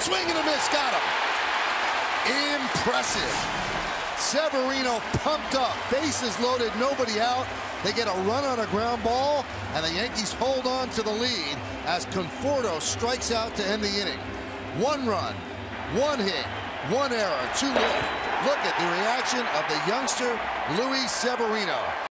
Swing and a miss. Got him. Impressive. Severino pumped up. Bases loaded. Nobody out. They get a run on a ground ball, and the Yankees hold on to the lead as Conforto strikes out to end the inning. One run, one hit, one error, two left. Look at the reaction of the youngster, Luis Severino.